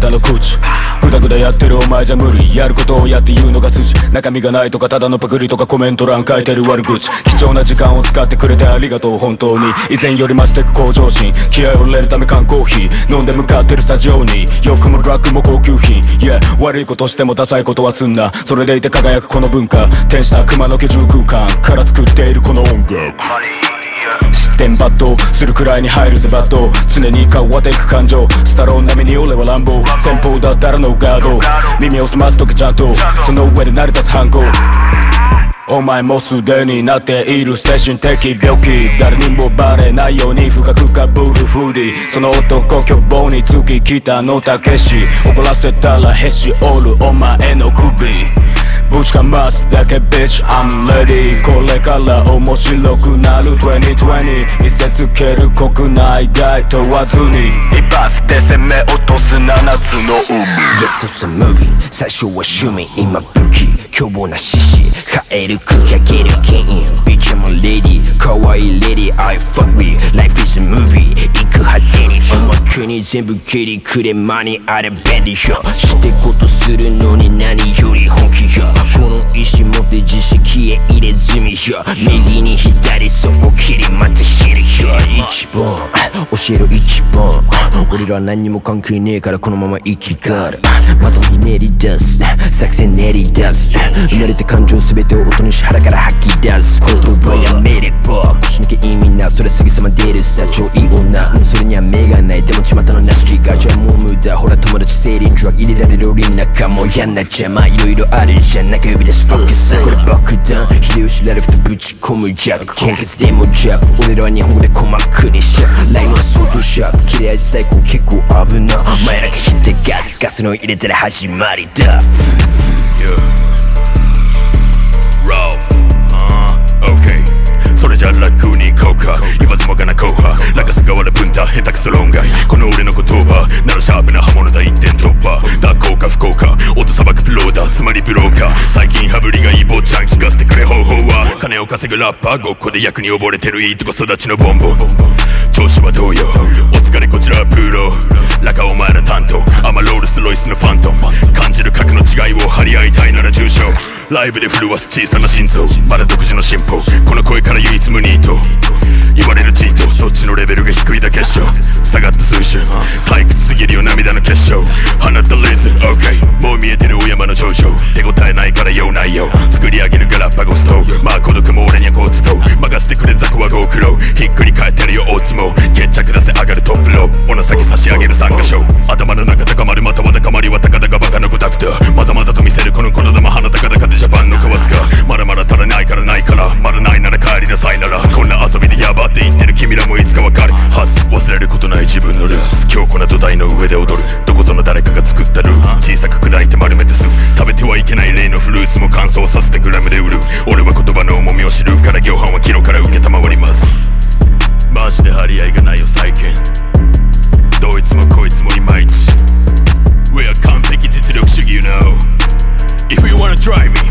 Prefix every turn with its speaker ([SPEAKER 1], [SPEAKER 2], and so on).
[SPEAKER 1] タの口グダグダやってるお前じゃ無理。やることをやって言うのが筋。中身がないとかただのパクリとかコメント欄書いてる悪口。貴重な時間を使ってくれてありがとう本当に。以前より増してく向上心。気合を入れるため缶コーヒー。飲んで向かってるスタジオに。欲もドラッグも高級品。Yeah 悪いことしてもダサいことはすんな。それでいて輝くこの文化。天使な熊の居住空間。から作っているこの音楽。点抜刀するくらいに入るぜバット。常に変わっていく感情。スタローン並みに俺は乱暴。先方だったらのガード。耳を澄ますときちゃんと。その上で成り立つ反抗お前もすでになっている精神的病気。誰にもバレないように深くかぶるフーディその男凶暴につき北のたけし怒らせたらへし折るお前の首ぶちかますだけ Bitch I'm ready. これから面白くなる2020見せつける国内外問わずに一発で攻め落とす7つの海
[SPEAKER 2] Yes, it's a movie. 最初は趣味今武器凶暴な獅子カエルくかける剣 Bitch I'm a lady 可愛い lady I fuck with. Life is a movie 行く果てにおまけに全部蹴りくれ間にあれ便利よしてことするのに何より一番。教える一番。俺らは何にも関係ねえからこのまま生きがるまとめ練り出す。作戦練り出す。生まれて感情全てを音にし腹から吐き出す。言葉やめれば。腰抜け意味なそれすぐさま出るさ。超いいれには目がないでも巷のなしがじゃもう無駄ほら友達生理ドラッグ入れられるリン仲も嫌な邪魔いろいろあるじゃん中指出しフォークスこれ爆弾秀吉ラルフとぶち込むジャブ献血でもジャブ俺らは日本語で鼓膜にしちゃうラインは相当シャープ。切れ味最高結構危な。お前らが知ってガスガスの入れたら始まりだ
[SPEAKER 3] 高さが割れ分担下手くそ論外。この俺の言葉ならシャープな刃物だ一点突破。だこうか不幸か音さばくプローダーつまりブローカー。最近羽振りがいい坊ちゃん聞かせてくれ方法は。金を稼ぐラッパーごっこで役に溺れてるいいとこ育ちのボンボ。ン調ライブで震わす小さな心臓。まだ独自の進歩。この声から唯一無二と。言われるチート。そっちのレベルが低いだけっしょ。下がった数週。退屈すぎるよ涙の結晶。放ったレーズン OK もう見えてるお山の頂上手応えないから用ないよ。作り上げるガラパゴスト。まあ孤独も俺にはこうつこう。任せてくれ雑魚はご苦労。ひっくり返ってるよ大相撲。決着出せ上がるトップロー。お情け差し上げる参加賞。頭の中高まる自分のルーツ強固な土台の上で踊る。どこぞの誰かが作ったルーツ小さく砕いて丸めて吸う。食べてはいけない例のフルーツも乾燥させてグラムで売る。俺は言葉の重みを知る。から行犯はキロから受けたまわります。マジで張り合いがないよ最近。どいつもこいつもいまいち。We are 完璧実力主義 you know If you wanna try me